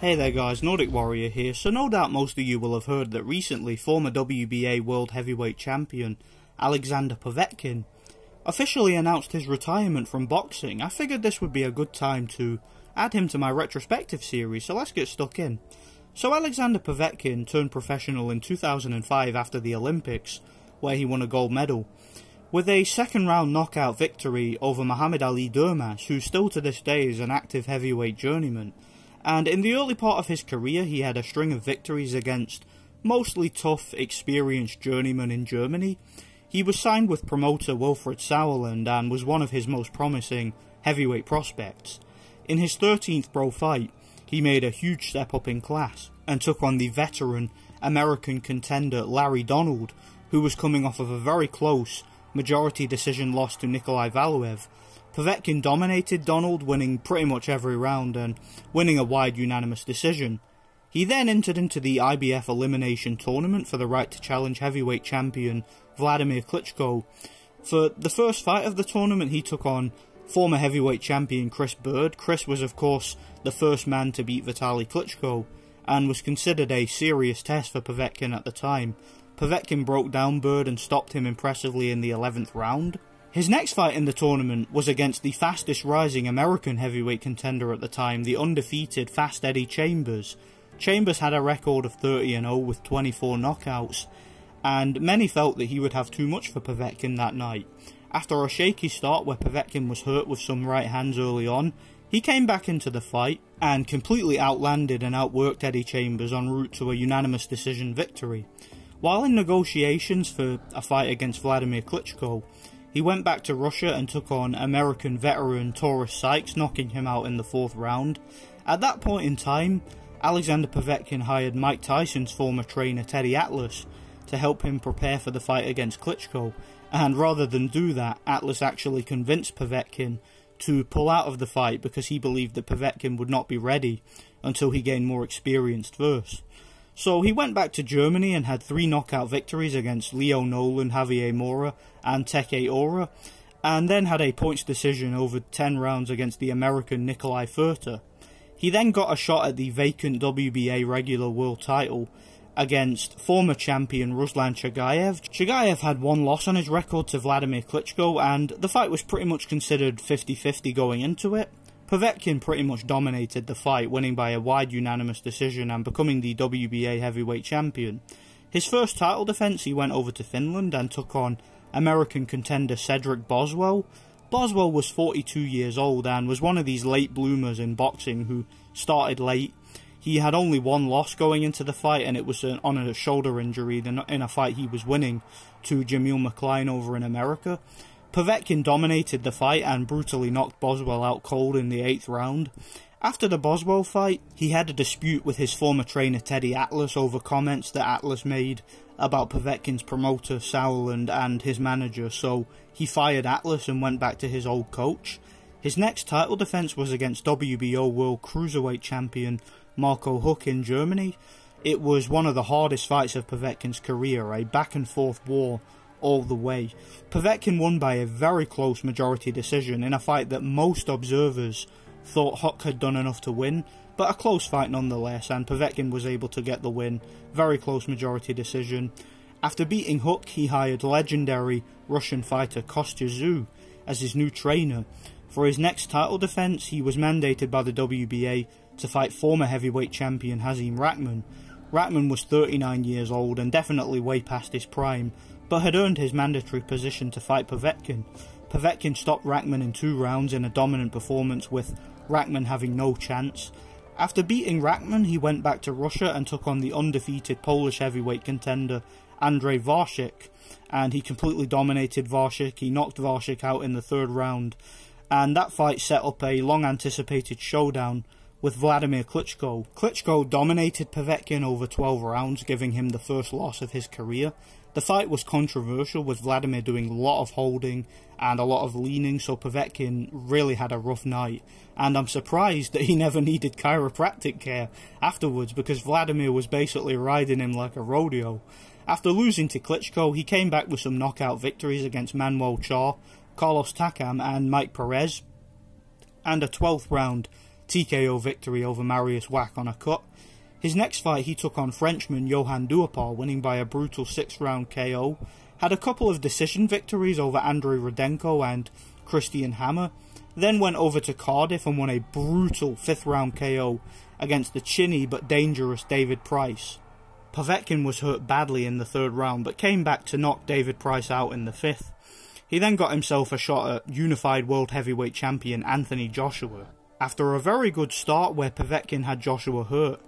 Hey there guys, Nordic Warrior here. So no doubt most of you will have heard that recently former WBA World Heavyweight Champion Alexander Povetkin officially announced his retirement from boxing. I figured this would be a good time to add him to my retrospective series, so let's get stuck in. So Alexander Povetkin turned professional in 2005 after the Olympics, where he won a gold medal, with a second round knockout victory over Muhammad Ali Durmaz, who still to this day is an active heavyweight journeyman and in the early part of his career he had a string of victories against mostly tough, experienced journeymen in Germany. He was signed with promoter Wilfried Sauerland and was one of his most promising heavyweight prospects. In his 13th pro fight, he made a huge step up in class and took on the veteran American contender Larry Donald, who was coming off of a very close majority decision loss to Nikolai Valuev, Povetkin dominated Donald, winning pretty much every round and winning a wide unanimous decision. He then entered into the IBF Elimination Tournament for the right to challenge heavyweight champion Wladimir Klitschko. For the first fight of the tournament, he took on former heavyweight champion Chris Byrd. Chris was, of course, the first man to beat Vitali Klitschko and was considered a serious test for Povetkin at the time. Povetkin broke down Byrd and stopped him impressively in the 11th round. His next fight in the tournament was against the fastest rising American heavyweight contender at the time, the undefeated Fast Eddie Chambers. Chambers had a record of 30 0 with 24 knockouts, and many felt that he would have too much for Povetkin that night. After a shaky start where Povetkin was hurt with some right hands early on, he came back into the fight and completely outlanded and outworked Eddie Chambers en route to a unanimous decision victory. While in negotiations for a fight against Wladimir Klitschko, he went back to Russia and took on American veteran Taurus Sykes, knocking him out in the fourth round. At that point in time, Alexander Povetkin hired Mike Tyson's former trainer Teddy Atlas to help him prepare for the fight against Klitschko, and rather than do that, Atlas actually convinced Povetkin to pull out of the fight because he believed that Povetkin would not be ready until he gained more experience first. So he went back to Germany and had three knockout victories against Leo Nolan, Javier Mora, and Teke Oruh, and then had a points decision over 10 rounds against the American Nicolai Firtha. He then got a shot at the vacant WBA regular world title against former champion Ruslan Chagaev. Chagaev had one loss on his record to Wladimir Klitschko, and the fight was pretty much considered 50 50 going into it. Povetkin pretty much dominated the fight, winning by a wide unanimous decision and becoming the WBA heavyweight champion. His first title defence, he went over to Finland and took on American contender Cedric Boswell. Boswell was 42 years old and was one of these late bloomers in boxing who started late. He had only one loss going into the fight, and it was on a shoulder injury in a fight he was winning to Jameel McCline over in America. Povetkin dominated the fight and brutally knocked Boswell out cold in the eighth round. After the Boswell fight, he had a dispute with his former trainer Teddy Atlas over comments that Atlas made about Povetkin's promoter Sauerland and his manager, so he fired Atlas and went back to his old coach. His next title defense was against WBO World Cruiserweight Champion Marco Huck in Germany. It was one of the hardest fights of Povetkin's career, a back and forth war all the way. Povetkin won by a very close majority decision in a fight that most observers thought Huck had done enough to win, but a close fight nonetheless, and Povetkin was able to get the win. Very close majority decision. After beating Huck, he hired legendary Russian fighter Kostya Tszyu as his new trainer. For his next title defense, he was mandated by the WBA to fight former heavyweight champion Hasim Rahman. Rahman was 39 years old and definitely way past his prime, but had earned his mandatory position to fight Povetkin. Povetkin stopped Rahman in two rounds in a dominant performance with Rahman having no chance. After beating Rahman, he went back to Russia and took on the undefeated Polish heavyweight contender Andrei Wawrzyk, and he completely dominated Wawrzyk. He knocked Wawrzyk out in the third round, and that fight set up a long anticipated showdown with Wladimir Klitschko. Klitschko dominated Povetkin over 12 rounds, giving him the first loss of his career. The fight was controversial, with Wladimir doing a lot of holding and a lot of leaning, so Povetkin really had a rough night. And I'm surprised that he never needed chiropractic care afterwards, because Wladimir was basically riding him like a rodeo. After losing to Klitschko, he came back with some knockout victories against Manuel Charr, Carlos Takam, and Mike Perez, and a 12th round TKO victory over Mariusz Wach on a cut. His next fight he took on Frenchman Johann Duhaupas, winning by a brutal 6 round KO. Had a couple of decision victories over Andrei Rudenko and Christian Hammer. Then went over to Cardiff and won a brutal 5th round KO against the chinny but dangerous David Price. Povetkin was hurt badly in the third round but came back to knock David Price out in the fifth. He then got himself a shot at unified world heavyweight champion Anthony Joshua. After a very good start where Povetkin had Joshua hurt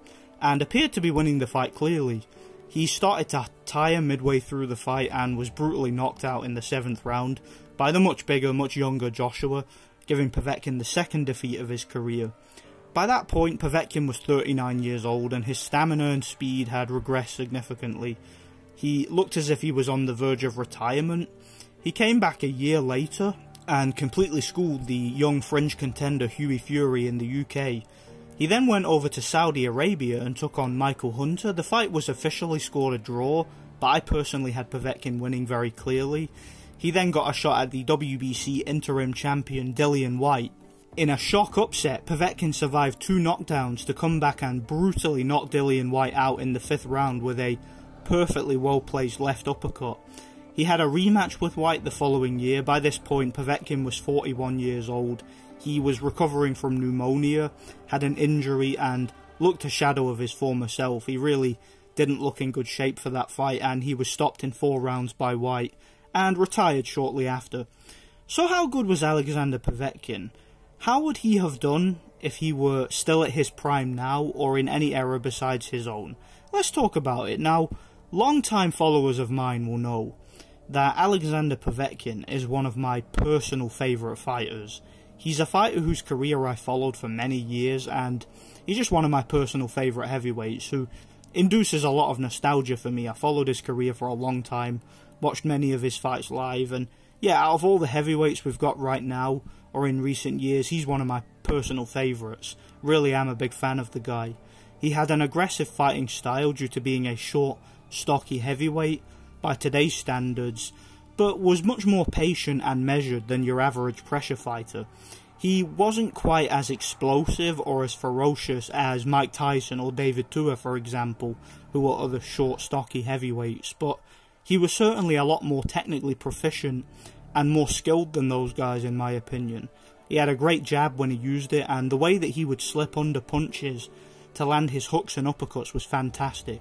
and appeared to be winning the fight clearly, he started to tire midway through the fight and was brutally knocked out in the seventh round by the much bigger, much younger Joshua, giving Povetkin the second defeat of his career. By that point, Povetkin was 39 years old and his stamina and speed had regressed significantly. He looked as if he was on the verge of retirement. He came back a year later and completely schooled the young French contender Hughie Fury in the UK. He then went over to Saudi Arabia and took on Michael Hunter. The fight was officially scored a draw, but I personally had Povetkin winning very clearly. He then got a shot at the WBC interim champion Dillian Whyte. in a shock upset, Povetkin survived two knockdowns to come back and brutally knock Dillian Whyte out in the fifth round with a perfectly well placed left uppercut. He had a rematch with Whyte the following year. By this point, Povetkin was 41 years old. He was recovering from pneumonia, had an injury, and looked a shadow of his former self. He really didn't look in good shape for that fight, and he was stopped in four rounds by Whyte and retired shortly after. So, how good was Alexander Povetkin? How would he have done if he were still at his prime now or in any era besides his own? Let's talk about it. Now, long-time followers of mine will know that Alexander Povetkin is one of my personal favourite fighters. He's a fighter whose career I followed for many years, and he's just one of my personal favourite heavyweights who induces a lot of nostalgia for me. I followed his career for a long time, watched many of his fights live, and yeah, out of all the heavyweights we've got right now, or in recent years, he's one of my personal favourites. Really am a big fan of the guy. He had an aggressive fighting style due to being a short, stocky heavyweight by today's standards, but was much more patient and measured than your average pressure fighter. He wasn't quite as explosive or as ferocious as Mike Tyson or David Tua, for example, who are other short, stocky heavyweights, but he was certainly a lot more technically proficient and more skilled than those guys, in my opinion. He had a great jab when he used it, and the way that he would slip under punches to land his hooks and uppercuts was fantastic.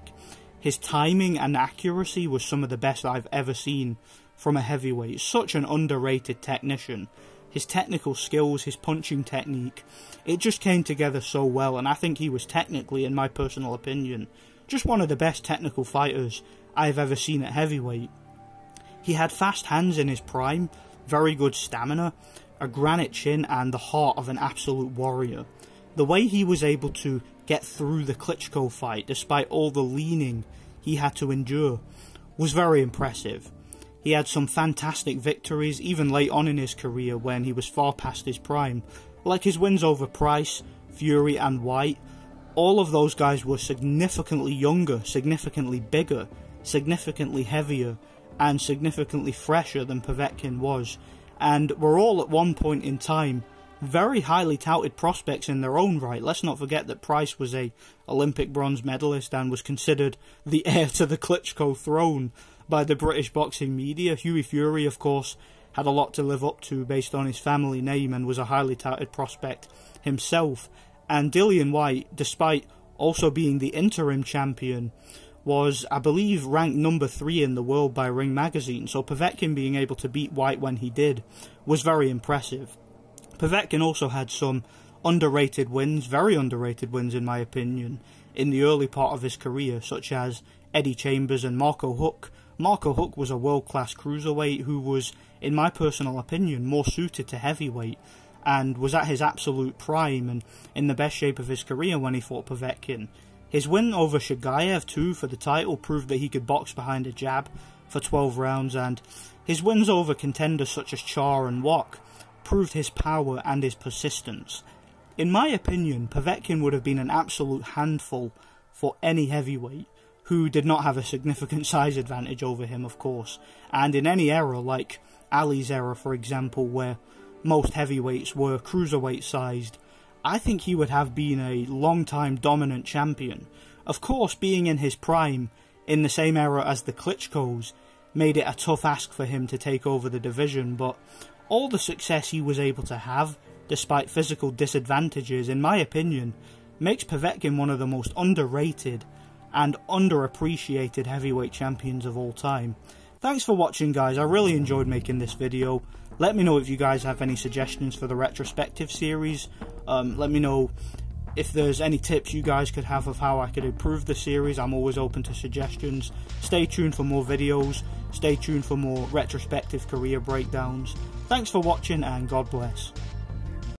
His timing and accuracy was some of the best I've ever seen from a heavyweight. Such an underrated technician. His technical skills, his punching technique, it just came together so well, and I think he was technically, in my personal opinion, just one of the best technical fighters I've ever seen at heavyweight. He had fast hands in his prime, very good stamina, a granite chin, and the heart of an absolute warrior. The way he was able to get through the Klitschko fight, despite all the leaning he had to endure, was very impressive. He had some fantastic victories, even late on in his career when he was far past his prime, like his wins over Price, Fury, and Whyte. All of those guys were significantly younger, significantly bigger, significantly heavier, and significantly fresher than Povetkin was, and were all at one point in time very highly touted prospects in their own right. Let's not forget that Price was a Olympic bronze medalist and was considered the heir to the Klitschko throne by the British boxing media. Hughie Fury, of course, had a lot to live up to based on his family name and was a highly touted prospect himself. And Dillian Whyte, despite also being the interim champion, was, I believe, ranked number three in the world by Ring Magazine, so Povetkin being able to beat Whyte when he did was very impressive. Povetkin also had some underrated wins, very underrated wins in my opinion, in the early part of his career, such as Eddie Chambers and Marco Huck. Marco Huck was a world class cruiserweight who was, in my personal opinion, more suited to heavyweight and was at his absolute prime and in the best shape of his career when he fought Povetkin. His win over Chagaev too for the title proved that he could box behind a jab for 12 rounds, and his wins over contenders such as Charr and Wach proved his power and his persistence. In my opinion, Povetkin would have been an absolute handful for any heavyweight who did not have a significant size advantage over him, of course, and in any era like Ali's era, for example, where most heavyweights were cruiserweight sized I think he would have been a long-time dominant champion. Of course, being in his prime, in the same era as the Klitschko's, made it a tough ask for him to take over the division, but all the success he was able to have, despite physical disadvantages, in my opinion, makes Povetkin one of the most underrated and underappreciated heavyweight champions of all time. Thanks for watching guys, I really enjoyed making this video. Let me know if you guys have any suggestions for the retrospective series. Um, let me know if there's any tips you guys could have of how I could improve the series. I'm always open to suggestions. Stay tuned for more videos. Stay tuned for more retrospective career breakdowns. Thanks for watching and God bless.